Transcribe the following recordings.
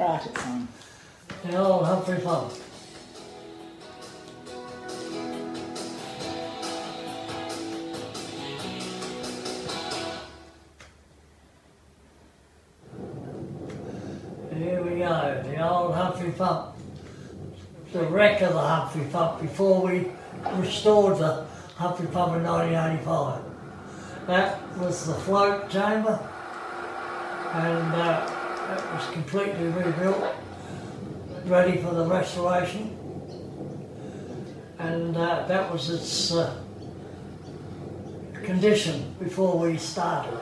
Right, it's on. The old Humphrey Pump. Here we go, the old Humphrey Pump. The wreck of the Humphrey Pump before we restored the Humphrey Pump in 1985. That was the float chamber and uh, it was completely rebuilt, ready for the restoration. And uh, that was its uh, condition before we started.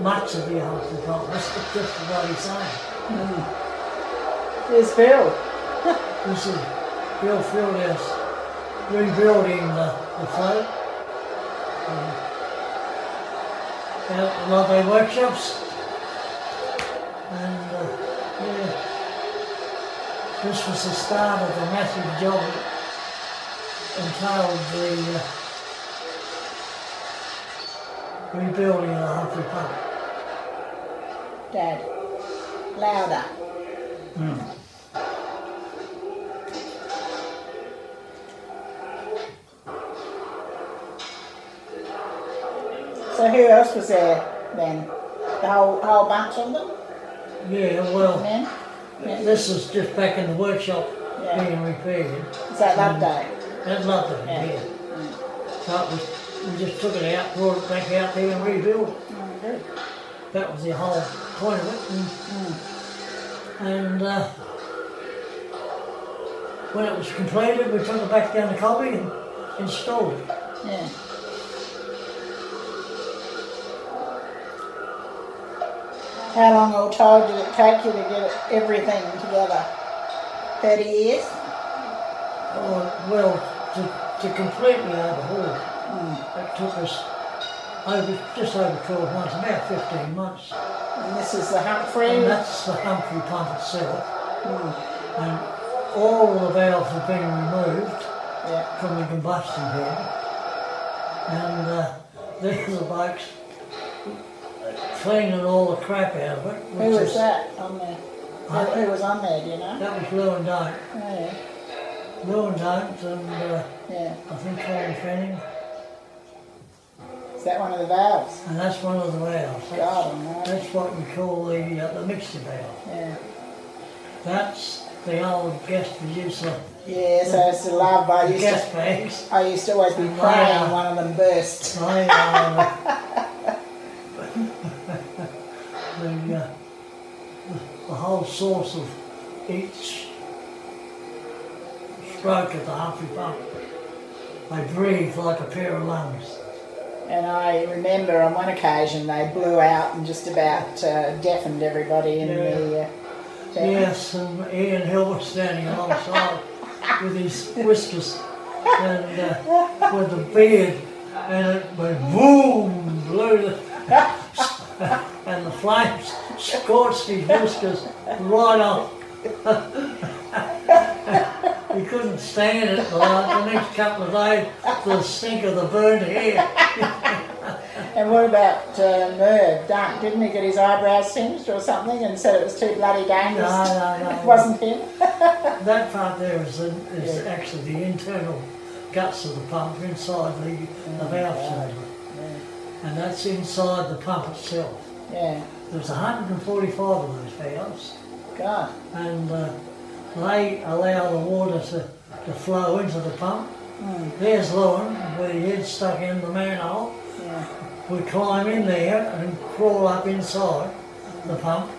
Much of the Humphrey Pump, that's just what he's saying. Here's Bill. This is Bill Fieldhouse rebuilding the, the float. Um, out Lovely Workshops. This was the start of the massive job that entailed the uh, rebuilding of the Humphrey Pump. Dad. Louder. So who else was there then? The whole whole bunch of them? Yeah, well, Men? Yeah. this is just back in the workshop Yeah. being repaired. Is that that day? That's lovely, Yeah. yeah. So it was, we just took it out, brought it back out there and rebuilt it. Mm, good. That was the whole point of it. And, and uh, when it was completed, we took it back down to Cobby and installed it. Yeah. How long all told did it take you to get everything together? 30 years? Oh, well, to, to completely overhaul it, it took us over, just over 12 months, about 15 months. And this is the Humphrey? And that's the Humphrey pump itself. Mm, And all the valves have been removed. yeah. from the combustion head. And uh, there's the blokes cleaning all the crap out of it. Who which was is- that on there? Huh? Who, who was on there, do you know? That was Lou and. Oh, yeah. Lou and Don't and uh, yeah. I think Colin Fanning. Is that one of the valves? And that's one of the valves. That's, God, I know. that's what we call the, uh, the mixture valve. Yeah. That's the old gas producer Yeah, so it's the love. I used gas to, bags. I used to always be Wow. praying one of them burst. They are the, uh, the whole source of each stroke of the Humphrey pump. They breathe like a pair of lungs. And I remember on one occasion they blew out and just about uh, deafened everybody in Yeah. the. Uh. Yes, and Ian Hill was standing alongside with his whiskers and uh, with the beard, and it went boom, blew the, and the flames scorched his whiskers right off. he couldn't stand it for like the next couple of days, the stink of the burned hair. And what about uh, Merv? Dunk, didn't he get his eyebrows singed or something and said it was too bloody dangerous? No, no, no. It wasn't him. That part there is, the, is Yeah. actually the internal guts of the pump inside the, the valve chamber. And that's inside the pump itself. Yeah. There's 145 of those valves God. and uh, they allow the water to, to flow into the pump. Mm. There's Lewin with his head stuck in the manhole. Yeah. We climb in there and crawl up inside the pump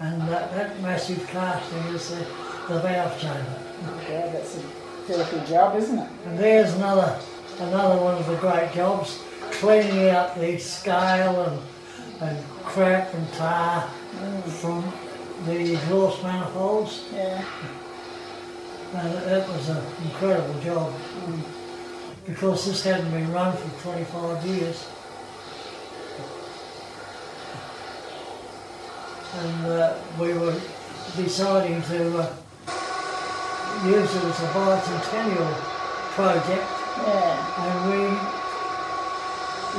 and that, that massive casting is the, the valve chamber. God, that's a filthy job, isn't it? And there's another another one of the great jobs, cleaning out the scale and, and crap and tar from the exhaust manifolds. Yeah. And that was an incredible job because this hadn't been run for 25 years. And uh, we were deciding to uh, use it as a bicentennial project Yeah. and we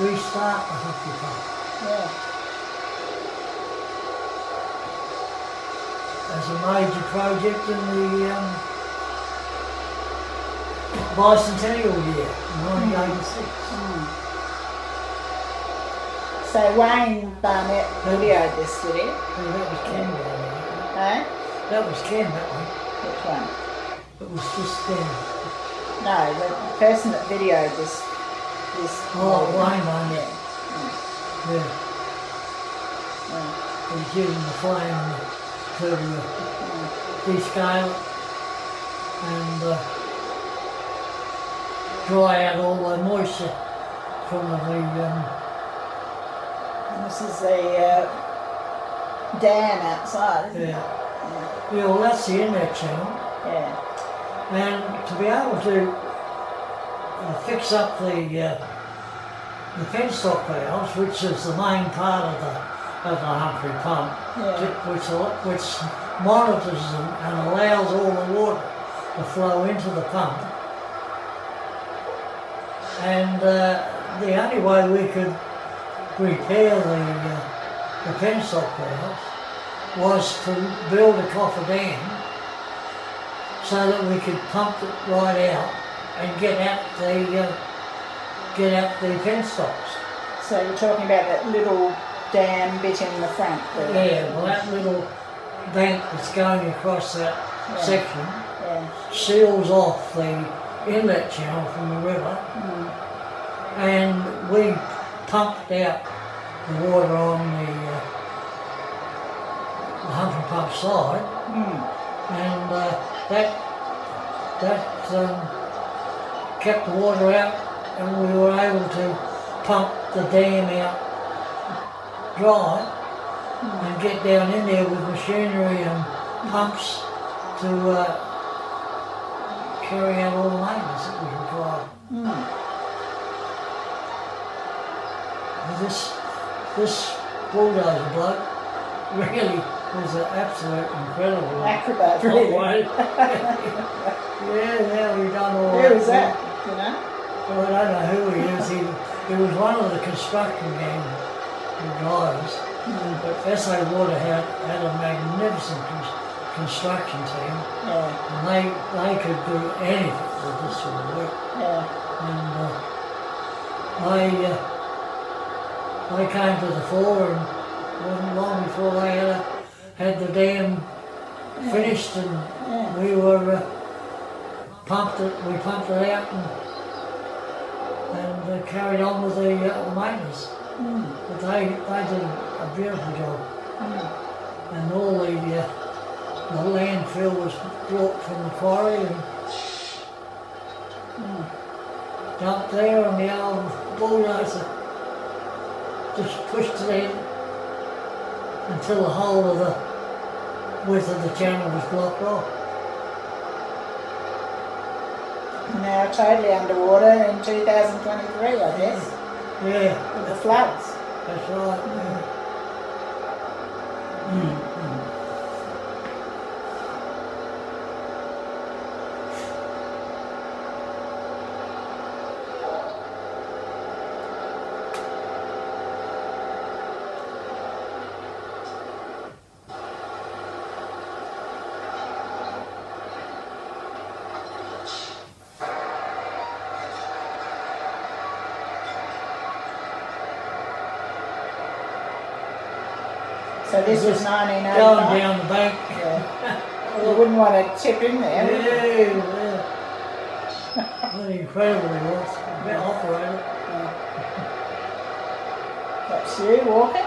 restart the Pump. Yeah. As a major project in the um, bicentennial year, 1986. Mm. So Wayne Barnett videoed this, did he? Oh, that was Ken there. Eh? That was Ken, that one. Which one? It was just then. No, the person that videoed this. this Oh, Wayne, Wayne. Yeah. Yeah. yeah. He was using the flame to descale and uh, dry out all the moisture from the um, And This is the uh, dam outside, isn't it? yeah. yeah, well that's the inlet channel Yeah. and to be able to uh, fix up the uh, the penstock valves, which is the main part of the of the Humphrey pump, Yeah. which which monitors them and allows all the water to flow into the pump. And uh, the only way we could repair the uh, the penstock was to build a coffer dam so that we could pump it right out and get out the uh, get out the penstocks. So you're talking about that little dam bit in the front there? Yeah, well that little bank that's going across that Yeah. section Yeah. seals off the inlet channel from the river Mm. and we pumped out the water on the, uh, the Pump side Mm. and uh, that that um, kept the water out and we were able to pump the dam out dry and get down in there with machinery and pumps to uh, carry out all the maintenance that was required. Mm. This this bulldozer bloke really was an absolute incredible Acrobat, really. yeah, yeah, we done all Where was that? You know? Well, I don't know who he is. He, he was one of the construction gang guys. Mm. But SA Water had, had a magnificent cons- construction team, Yeah. and they they could do anything with this sort of work. Yeah. And uh, they uh, they came to the fore, and wasn't long before they had a, had the dam finished, and Yeah. we were uh, pumped it. We pumped it out and and uh, carried on with the, uh, the maintenance. Mm. But they they did a beautiful job, Mm. and all the uh, the landfill was brought from the quarry and Mm. dumped there, and the old bulldozer just pushed it in until the whole of the width of the channel was blocked off. Now totally underwater in 2023, I guess, Yeah, with the floods. that's right. Yeah. Mm, mm. So this was Just 1985. Going down the bank. Yeah. You wouldn't want to tip in there. Yeah, yeah. What incredible it was. Bit operator. Yeah. That's you walking?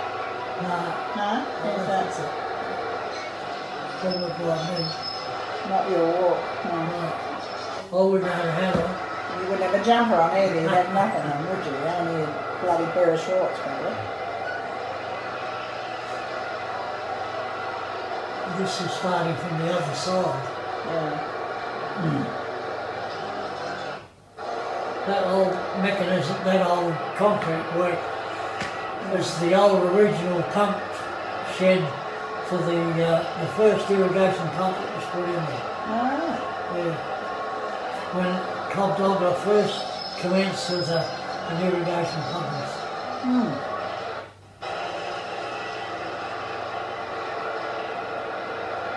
Nah, No? Who's that's that? it. Don't look like me. Not your walk. No. No. I wouldn't have had it. You wouldn't have a jumper on either. You'd have nothing on, would you? Only a bloody pair of shorts, probably. This is starting from the other side. Yeah. That old mechanism, that old concrete work was the old original pump shed for the uh, the first irrigation pump that was put in there. Ah. Yeah. When Cobdogla first commenced as a, an irrigation pump. Hmm.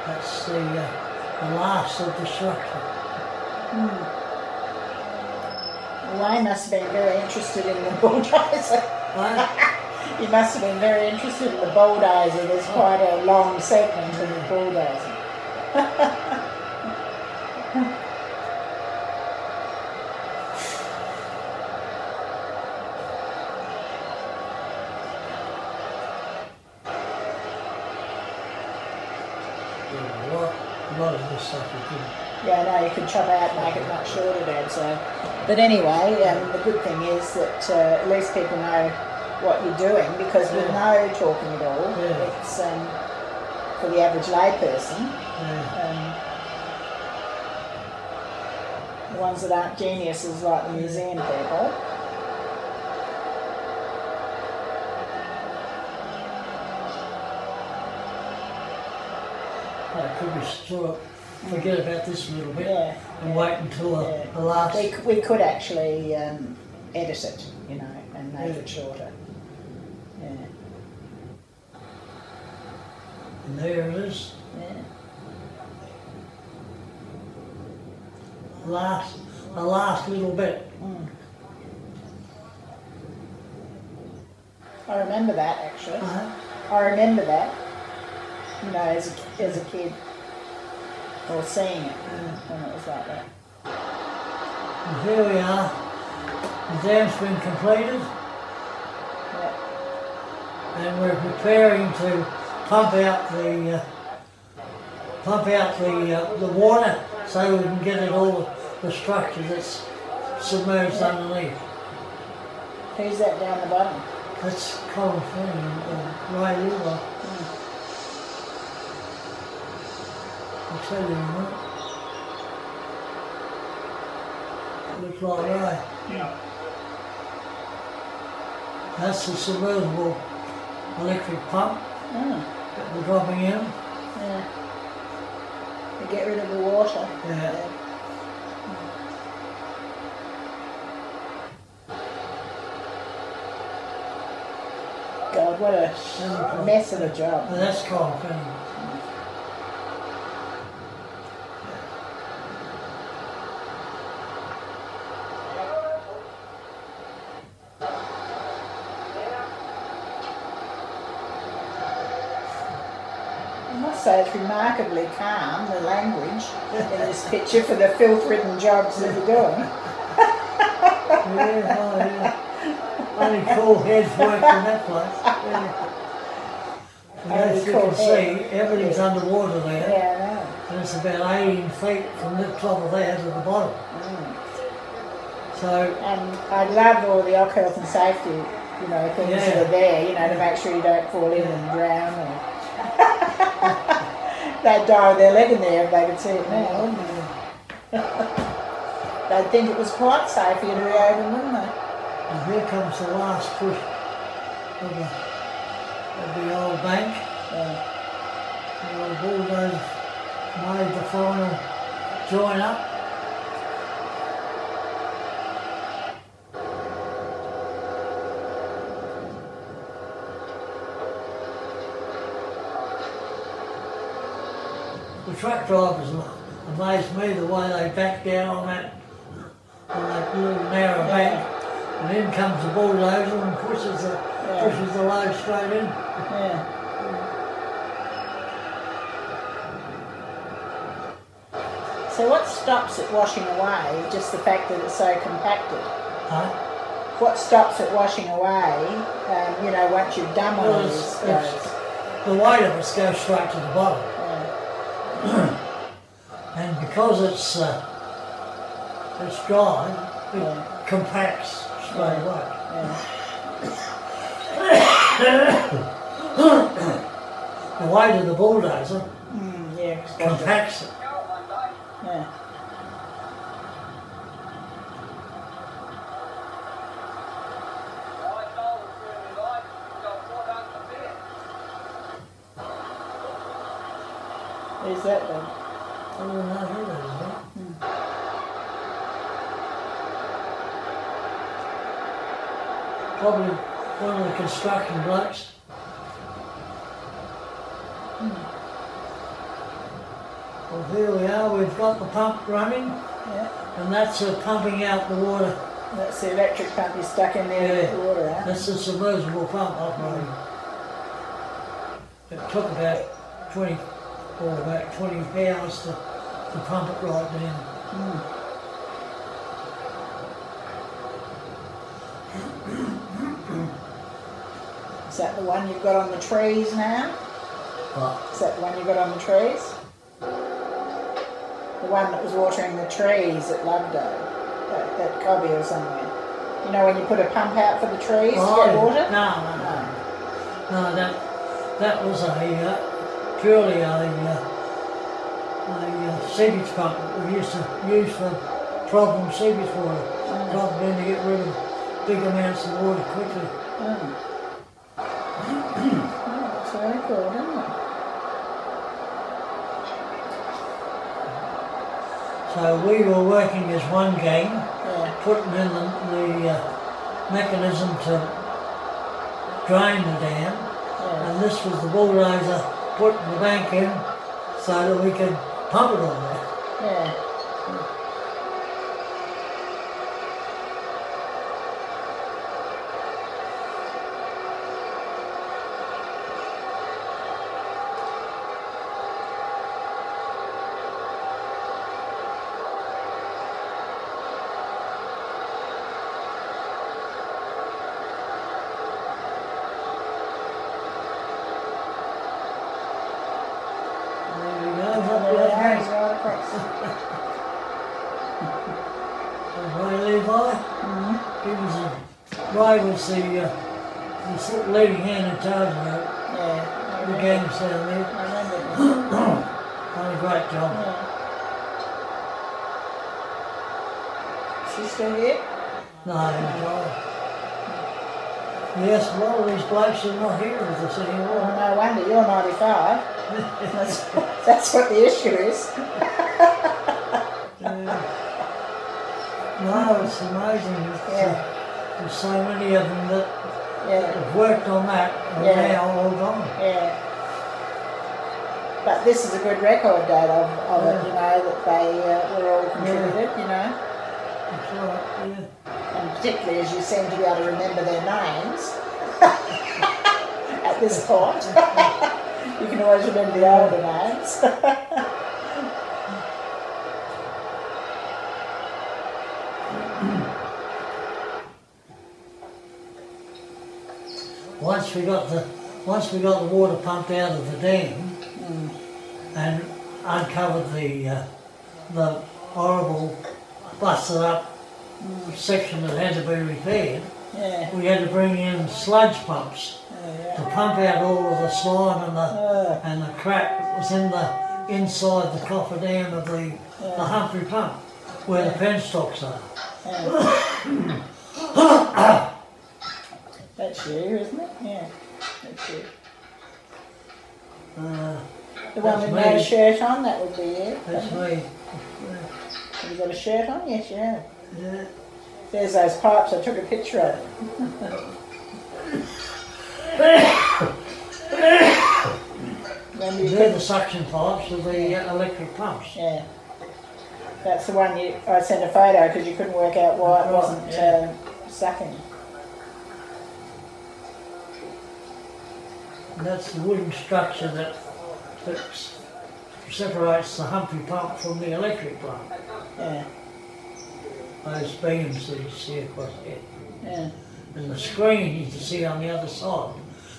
That's the, uh, the last of the structure. Well, they must have been very interested in the bulldozer. Right? You must have been very interested in the bulldozer. There's quite a long segment of the bulldozer. Yeah, a lot, a lot of this stuff we couldn't. Yeah, no, you could chop out and make it much shorter, Dad. So, but anyway, um, the good thing is that uh, at least people know what you're doing because with no talking at all, Yeah. it's um, for the average layperson. Yeah. Um, the ones that aren't geniuses like the museum people. I could be of forget about this a little bit Yeah. and wait until Yeah. the, the last. We, we could actually um, edit it, you know, and make Yeah. it shorter. Yeah, And there it is. yeah. The last, the last little bit. Mm. I remember that actually. Uh-huh. I remember that, you know, as a, as a kid, or seeing it when it was like that. And here we are. The dam's been completed Yeah. and we're preparing to pump out the uh, pump out the uh, the water so we can get it all the structure that's submerged underneath. Who's that down the bottom? That's Colin Flynn and Ray Lula. I'll tell you in a. Looks like Ray. That's the submersible electric pump Mm. that we're dropping in. Yeah. To get rid of the water. Yeah. God, what a mess of a job. And that's Colin Flynn. I it's remarkably calm, the language in this picture for the filth-ridden jobs that you're doing. Yeah, oh yeah. Only cool heads work in that place. Yeah. And as you can see, everything's underwater there. Yeah, And it's about 18 feet from the top of there to the bottom. I. So, Mm. And I love all the occ health and safety, you know, things that are there, you know, to make sure you don't fall in and drown or they'd die with their leg in there if they could see it now? They'd think it was quite safe for you to reopen, wouldn't they? and here comes the last push of the, of the old bank. Yeah. The old bulldozer made the final join up. Truck drivers amazed me the way they backed down on that on that little narrow bank. And in comes the bulldozer and pushes the Yeah. pushes the load straight in. Yeah. So what stops it washing away? Just the fact that it's so compacted. Huh? What stops it washing away? Um, you know, once you've done one Well, these The weight of it goes straight to the bottom. And because it's uh, it's dry, it Yeah. compacts straight away. Yeah. The weight of the bulldozer Mm, yeah. compacts it. Yeah. Who's that then? I don't know who that is, huh? Probably one of the construction blokes. Well, here we are, we've got the pump running, Yeah. and that's uh, pumping out the water. That's the electric pump you stuck in there with the water out. That's the submersible pump operating. It took about 20, or about 20 hours to, to pump it right down. Mm. Is that the one you've got on the trees now? But Is that the one you got on the trees? The one that was watering the trees at Loveday, that, that cobby or somewhere. You know when you put a pump out for the trees to Oh, get water? No, no, no. No, that, that was a, uh, purely a, uh, uh, sewage pump that we used to use for problem sewage water. Mm. It in to get rid of big amounts of water quickly. Mm. oh, it's very cool, isn't it? So we were working as one gang, Yeah. putting in the, the uh, mechanism to drain the dam, Yeah. and this was the bulldozer putting the bank in so that we could pump it on there. Yeah. There we go, up the There other it bank. is, right across. Ray Levi, Mhm. he was a, Ray was the, uh, the sort of leading hand in charge of that, Yeah. I the remember- gangs down there. I remember. that. Done a great job. Yeah. Still here? No, no. Yes, a lot of these blokes are not here with us Well, no wonder, you're 95. That's, that's what the issue is. Yeah. No, it's amazing. It's, uh, Yeah. there's so many of them that Yeah, have worked on that and Yeah. now all gone. yeah. But this is a good record date of, of it, you know, that they uh, were all contributed, you know. Yeah. And particularly as you seem to be able to remember their names at this point. you can always remember the older names. Once we got the once we got the water pumped out of the dam and uncovered the uh, the horrible busted up section that had to be repaired, yeah. we had to bring in sludge pumps yeah. to pump out all of the slime and the Uh, and the crap that was in the inside the coffer dam of the, the Humphrey pump where the penstocks are. yeah. That's you, isn't it? Yeah. That's you. Uh, The one with no shirt on, that would be you. that's me. You got a shirt on? Yes, you have. Yeah. There's those pipes, I took a picture of you They're the suction pipes of the uh, electric pumps. yeah. That's the one you, I sent a photo because you couldn't work out why it wasn't yeah. uh, sucking. And that's the wooden structure that, that s- separates the Humphrey pump from the electric pump. Yeah, Those beams that you see across there. yeah. And the screen you can see on the other side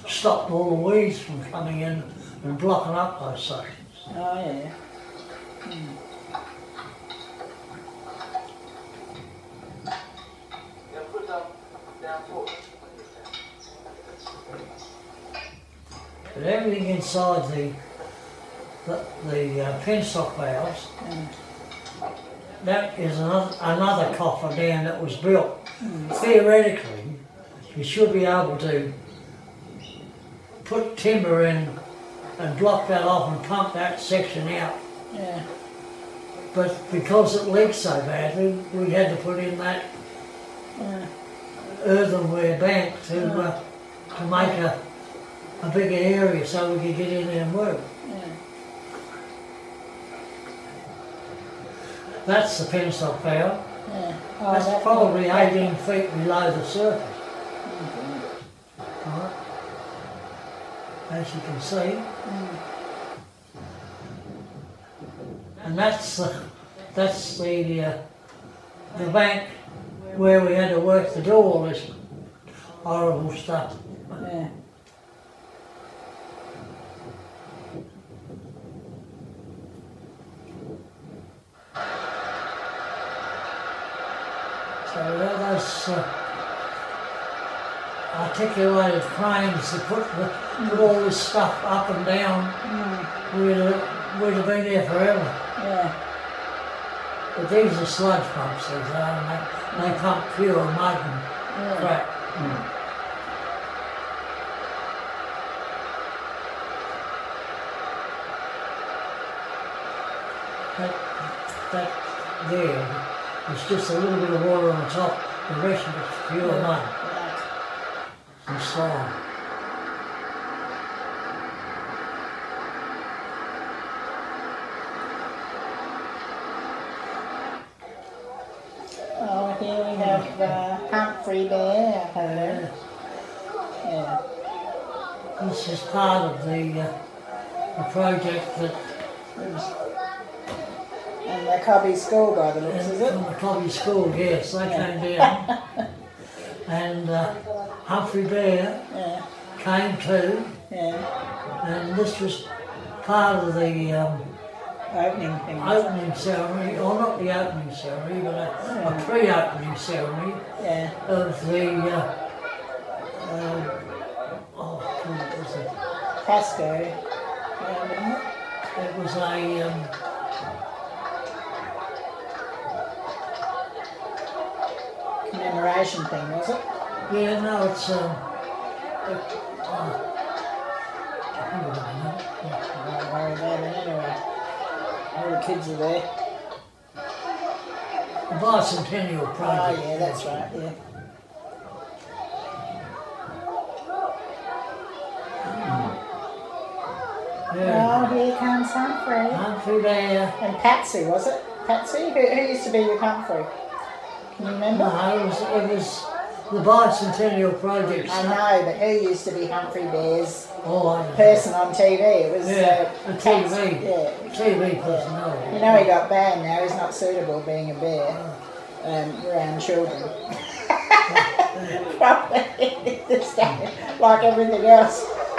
stopped all the weeds from coming in and blocking up those sections. Oh, yeah. They put up downforce. But everything inside the the, the uh, penstock valves, Mm. that is another, another coffer dam that was built. Theoretically, you should be able to put timber in and block that off and pump that section out. Yeah, But because it leaks so badly, we had to put in that yeah. earthenware bank to uh, to make a, a bigger area so we could get in there and work. yeah. That's the penstock barrel. Yeah. Oh, That's that- probably that- 18 feet below the surface. Right. As you can see. And that's the, that's the, uh, the bank where we had to work to do all this horrible stuff. Yeah. So that was uh, articulated cranes to put, the, put all this stuff up and down. We'd, have- we'd have been there forever. Yeah. But these are sludge pumps, these are, and they, they pump pure mud and Yeah. crap. That, that there is just a little bit of water on the top, the rest of it's pure mud Right. and slime. Oh, here we have uh, Humphrey Bear. Yeah. This is part of the, uh, the project that The Cobby School by the looks, is from it? the Cobby School, yes, they came down. and uh, Humphrey Bear Yeah. came too, Yeah. and this was part of the um, Opening thing. opening ceremony, or not the opening ceremony, but a, a pre-opening ceremony Yeah. of the, uh, uh, oh, what was it? Pasco. Yeah, it? It was a, um, Commemoration thing, was it? yeah, no, it's, um, it, uh, I don't know. Don't worry about it anyway. All the kids are there. The bicentennial Oh, yeah, that's right, yeah. Yeah. Oh, here comes Humphrey. Humphrey Bear. And Patsy, was it? Patsy? Who, who used to be with Humphrey? Can you remember? No, it was, it was the bicentennial project. I know, but who used to be Humphrey Bear's Oh, person on TV? It was Yeah, uh, Patsy. TV. Yeah. TV personality. You know he got banned now. He's not suitable being a bear um, around children. Probably this day, like everything else.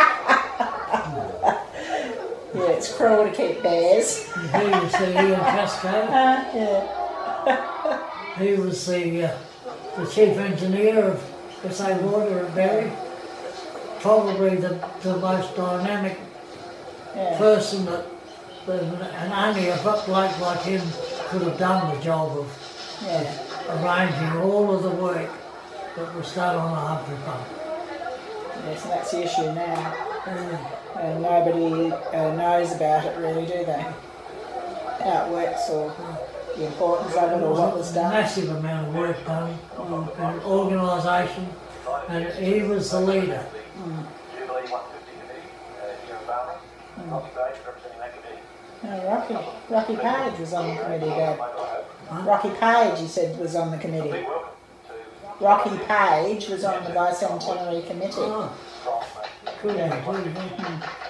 yeah, it's cruel to keep bears. He was the Ian Cascade. Uh, yeah. He was the, uh, the chief engineer of SA Water at Berri. Probably the, the most dynamic Yeah. person that, that and only a bloke like him could have done the job of Yeah. arranging all of the work that was done on the Humphrey pump. Yes, and that's the issue now. Uh, And nobody uh, knows about it really, do they? How it works or the importance of or what was done. massive amount of work done and organisation, and he was the leader. Jubilee 150 committee uh, here in Barney. Rocky Page representing that committee. Rocky, Rocky Page was on the committee, Dad. Hope. Rocky Page, he said, was on the committee. Be welcome to Rocky Page was on the bicentenary committee. Oh, Strong, mate. good indeed. yeah.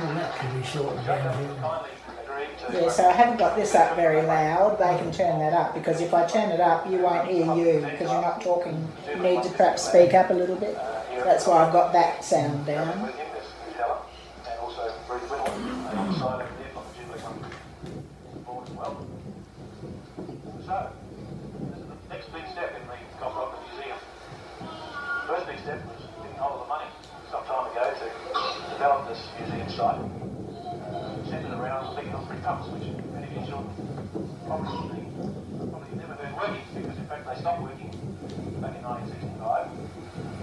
Well, that could be shortened down here. Kindly agreed to. Yeah, so I haven't got this up very loud. They can turn that up because if I turn it up, you won't hear you because you're not talking. You need to perhaps speak up a little bit. That's why I've got that sound down. With him, Miss Miss Helen, and also Bruce Whittle, and on the side over there from the Jubilee 150 board as well. So, this is the next big step in the Cockroach Museum. First big step was getting hold of the money some time ago to develop this museum site. Uh, centred around Lee Humphrey pumps, which many of you children probably, never heard working because in fact they stopped working back in 1965.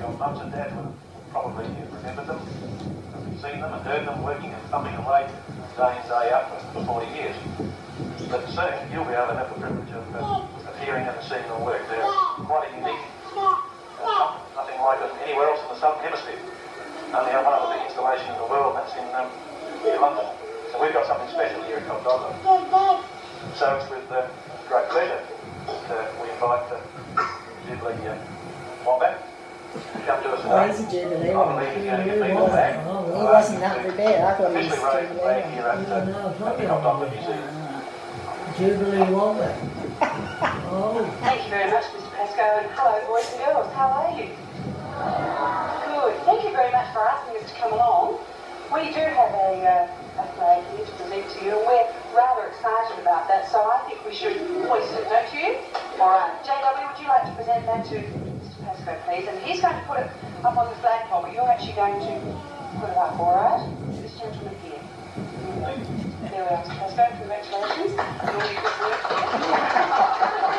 Your mums and dads would have probably remembered them, have seen them and heard them working and thumping away day in, day out for, for 40 years. But soon you'll be able to have the privilege of, uh, of hearing and seeing them work. They're quite a unique uh, nothing like them anywhere else in the southern hemisphere. Only have one of the big installations in the world, that's in um, near London. So we've got something special here at Cobdogla. So it's with uh, great pleasure that uh, we invite the Jubilee uh, Wombat to come to us Oh, today. he's a Jubilee I one. believe he's going to give Jubilee people Wombat. back. Oh, He well. wasn't Humphrey Bear. I thought he was Officially raised Jubilee flag one. here at, uh, No, it's not at the Cobdogla Jubilee. Museum. Wombat. Oh, Thank you very much, Mr. Pasco, and hello, boys and girls. How are you? Good. Thank you very much for asking us to come along. We do have a, uh, flag here to present to you, and we're rather excited about that, so I think we should voice it, don't you? All right. JW, would you like to present that to Mr. Pasco, please? And he's going to put it up on the flagpole, but you're actually going to put it up, all right? This gentleman here. There we are, Mr. Pasco. Congratulations. You're doing good work here.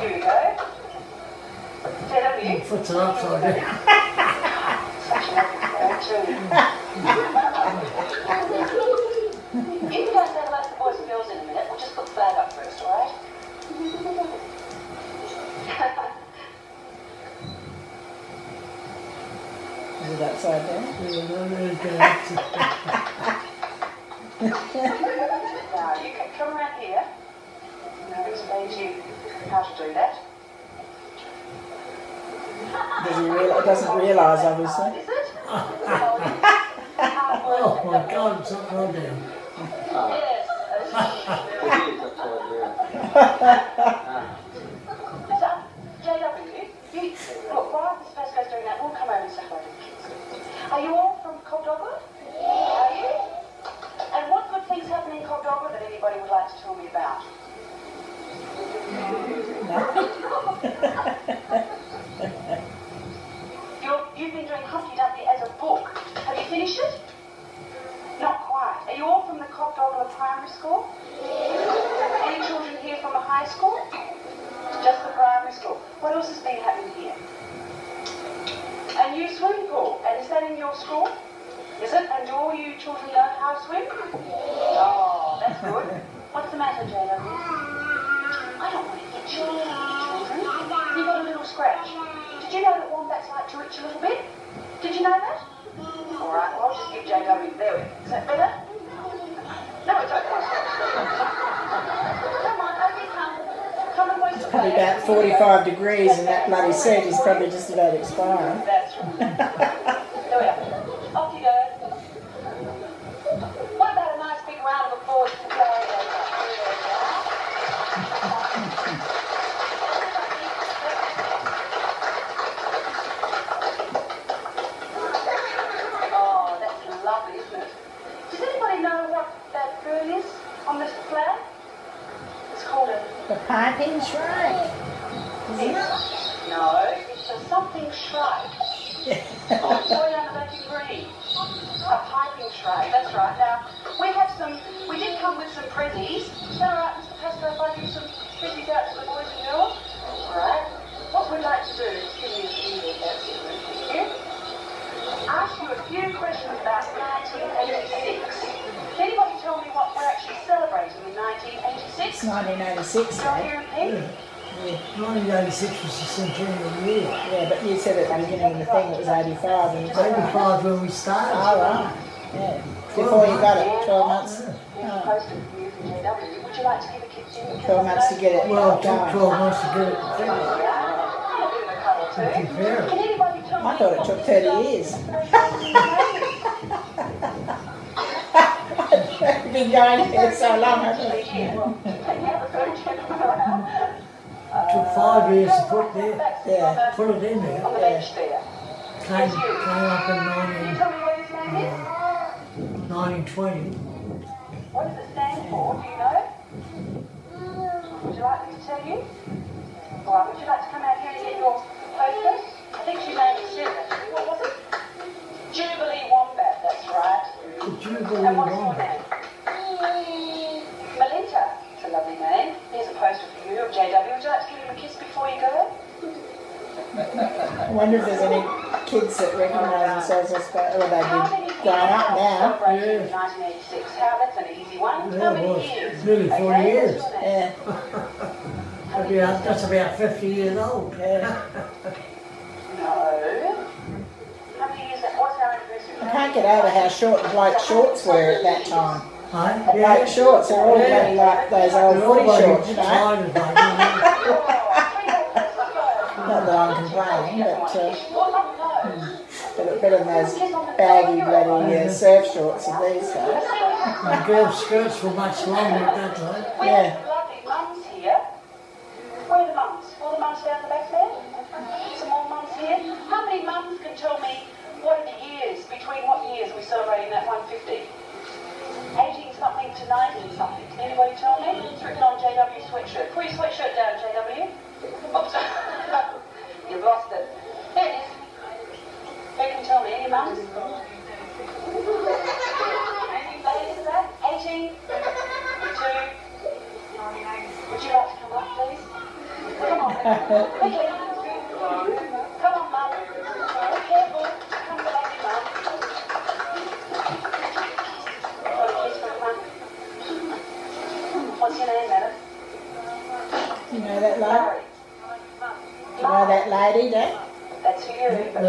Here we go. JW. puts it upside down. You hello the boys and girls in a minute. We'll just put up first, alright? Is it? Yeah, no, no, can come around here. And I'll explain to you how to do that. Does he doesn't realise, obviously. Is it? Hard Oh my God, it's upside down. Yes. So, JW, you, look, while Miss Pasco's doing that, we'll come over and say hello to the kids. Are you all from? Are you? And what good things happen in that anybody would like to tell me about? You're, you've been doing Humpty Dumpty as a book. Finished it? Not quite. Are you all from the Cobdogla Primary School? Any children here from the high school? Just the primary school. What else has been happening here? A new swimming pool. And is that in your school? Is it? And do all you children know how to swim? Oh, that's good. What's the matter, JW? I don't want to hit you, children. You got a little scratch. Did you know that wombats like to itch a little bit? Did you know that? All right, well, I'll just give JW. There we go. Is that better? No, it's okay. Come on, over come. Come and hoist the Probably about 45 degrees and that bloody suit is probably just about expiring. That's right. There we are. Off you go. What about a nice big round of applause for Gary Oh, that's lovely, isn't it? Does anybody know what that bird is on this flag? It's called a The piping shrike. Isn't it? no, it's a something shrike. Boy down the back in green. A piping shrike, that's right. Now, we have some, we did come with some prezzies. Is that alright, Mr. Pasco, if I give some prezzies out to the boys and girls? Alright. What we'd like to do is give you a few of that thank you. Ask you a few questions about 1986. Can anybody tell me what we're actually celebrating in 1986? It's 1986, Don't mate. you repeat? Yeah. 1986 was the centennial year. yeah, but you said at the beginning of the thing it was 85 and 85 when we started. oh, right. Yeah. Before you got it, 12 months. There's a Oh, poster for you from JW. Would you like to give a kid give 12 months to get it Well, it took 12 months to get it finished. I'll give it a couple too. Compare it. Can anybody tell me I thought it took 30 uh, years. I've Been going here so long, Took five years to put there, Yeah. put it in there. On the bench there. Came, came up in Can you uh, 19, tell me what name is? 1920. What does it stand for? Do you know? Would you like me to tell you? All right, would you like to come out here and get your poster? I think she may it. What was it? Jubilee Wombat, that's right. Jubilee And what's your Wombat. name? Melinda. It's a lovely name. Here's a poster for you of JW. Would you like to give him a kiss before you go? I wonder if there's any kids that recognise themselves as, well, they've How many been years grown up now. celebrated in 1986? How, that's an easy one. Yeah, How it many was. years? Nearly 40 Okay, years. what's your name? Yeah, about- That's about 50 years old. yeah. No. How many years? What's our anniversary? I can't get over how short the bloke shorts were at that time. Hey? The bloke shorts, they're all Yeah. bloody like those old They're footy shorts, you know. sliders, mate, you know. Not that I'm complaining, but uh, Well, no. better, better than those baggy bloody uh, surf shorts of these days. And girls' skirts were much longer at that time. We Yeah. have lovely mums here. Where are the mums? All the mums the back there? Some more mums here. How many mums can tell me what are the years, between what years we're celebrating that 150? 18 something to 19 something. Can anybody tell me? It's written on JW sweatshirt. Put your sweatshirt down, JW. Oops. You've lost it. There it is. Who can tell me? Eh, Any mums? Any ladies that? 18? Two? Would you like to come up, please? Come on. Quickly. What's your name, madam? You know that lady? You know that lady, Dad? That's for you. The,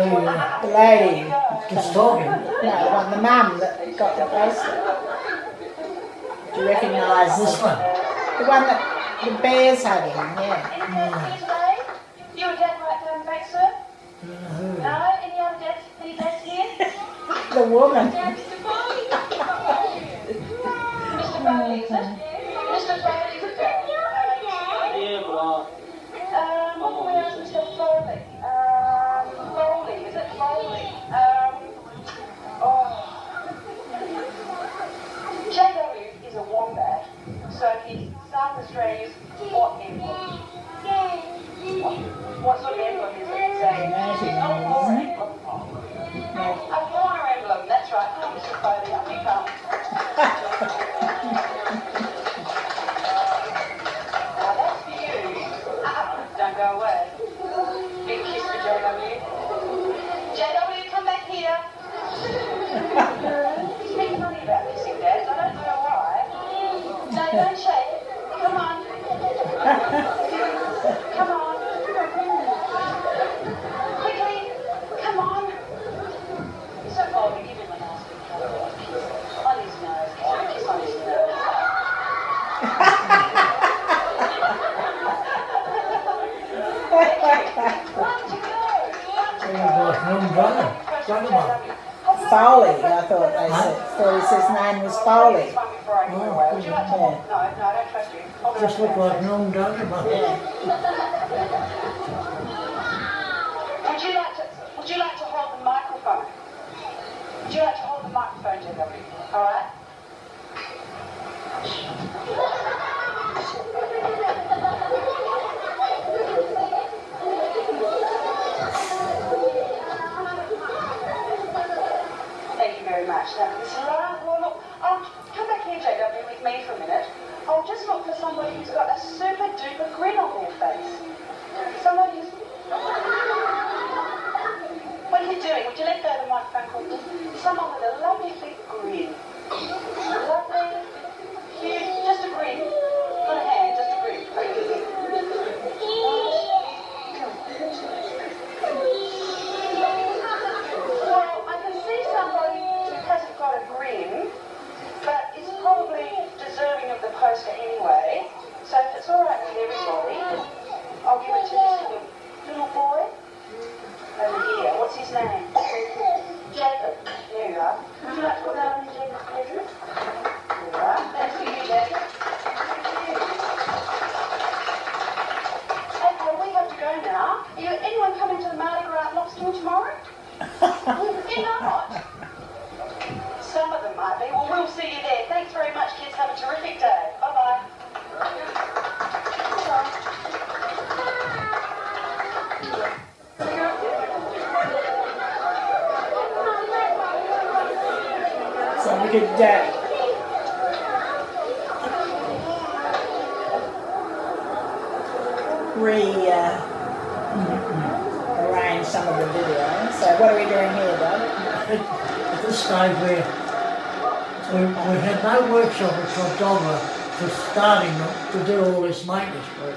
The lady. just talking. No, the one, the mum that got the poster. Do you recognise This the, one. the one that the bear's hugging? Yeah. Any here today? You a dad right down the back, sir? Don't know who. No? Any other dads? Any dads here? The woman. Mr. Foley, is it? Come on. Quickly. Come on. So bold. We give him a nice big kiss on his nose. Give him a kiss on his nose. One to go. One to He go. was like an umbrella. Brother Foley, I thought they said. Thought his his name was Foley. One before I go away. Would you like to oh, Yeah. No, no, I don't trust you. Just there. like an Would At this stage, we, we, we had no workshop at Cobdogla for starting to do all this maintenance work.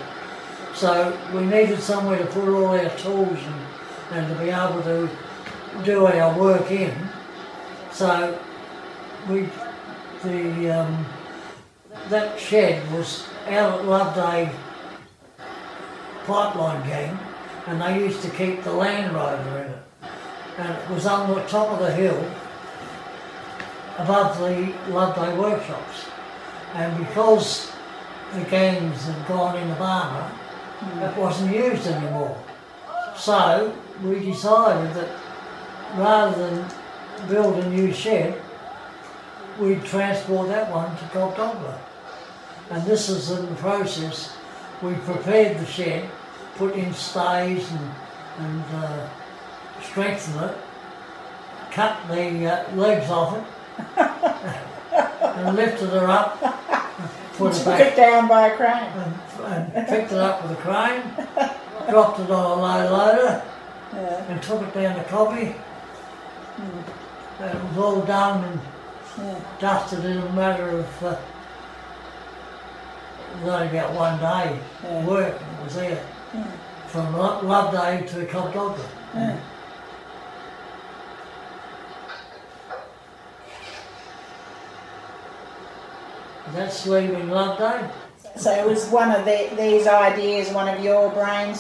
So we needed somewhere to put all our tools and, and to be able to do our work in. So we, the, um, that shed was out at Loveday pipeline gang and they used to keep the Land Rover in it. And it was on the top of the hill above the Loveday workshops. And because the gangs had gone in the Barmera, it wasn't used anymore. So we decided that rather than build a new shed, we'd transport that one to Cobdogla. And this is in the process. We prepared the shed, put in stays and, and uh, strengthen it, cut the uh, legs off it, and lifted her up, put it back it down by a crane. and, and picked it up with a crane, dropped it on a low loader, Yeah. and took it down to Cobby. And it was all done and Yeah. dusted in a matter of. Uh, it was only about one day Yeah. work and it was there. From Lo- Loveday to Cobdogla. Yeah. That's leaving Loveday. So it was one of the, these ideas, one of your brains